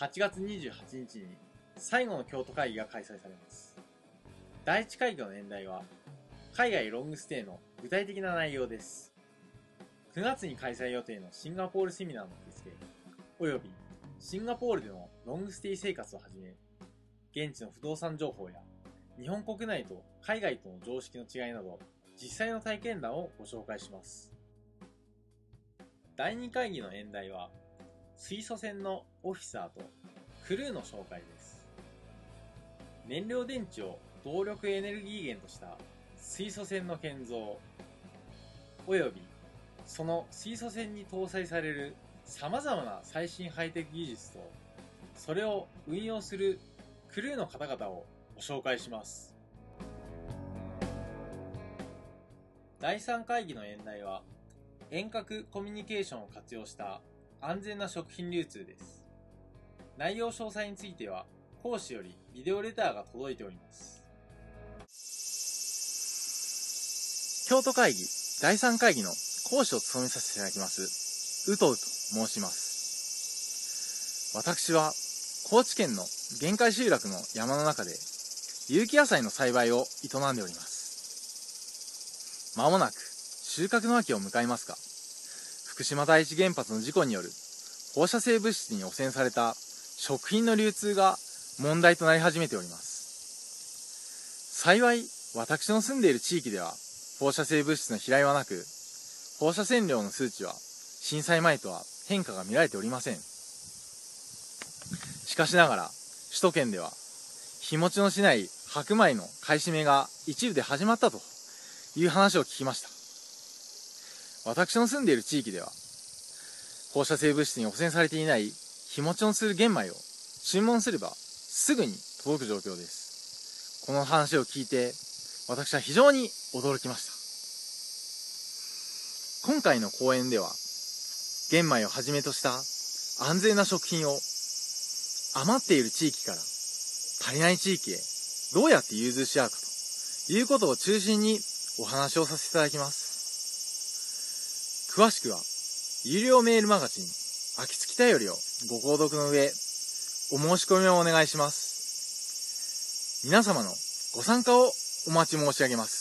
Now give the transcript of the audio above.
8月28日に最後の京都会議が開催されます。第1会議の年代は、海外ロングステイの具体的な内容です。9月に開催予定のシンガポールセミナーの受付、およびシンガポールでのロングステイ生活をはじめ、現地の不動産情報や日本国内と海外との常識の違いなど、実際の体験談をご紹介します。第2会議の演題は、水素船のオフィサーとクルーの紹介です。燃料電池を動力エネルギー源とした水素船の建造、およびその水素船に搭載される様々な最新ハイテク技術と、それを運用するクルーの方々をご紹介します。第3会議の演題は、遠隔コミュニケーションを活用した安全な食品流通です。内容詳細については、講師よりビデオレターが届いております。京都会議第3会議の講師を務めさせていただきます、うとうと申します。私は、高知県の限界集落の山の中で、有機野菜の栽培を営んでおります。まもなく収穫の秋を迎えますが、福島第一原発の事故による放射性物質に汚染された食品の流通が問題となり始めております。幸い、私の住んでいる地域では放射性物質の飛来はなく、放射線量の数値は震災前とは変化が見られておりません。しかしながら、首都圏では日持ちのしない白米の買い占めが一部で始まったという話を聞きました。私の住んでいる地域では、放射性物質に汚染されていない日持ちのする玄米を注文すればすぐに届く状況です。この話を聞いて、私は非常に驚きました。今回の講演では、玄米をはじめとした安全な食品を余っている地域から足りない地域へどうやって融通し合うかということを中心にお話をさせていただきます。詳しくは、有料メールマガジン、秋月頼りをご購読の上、お申し込みをお願いします。皆様のご参加をお待ち申し上げます。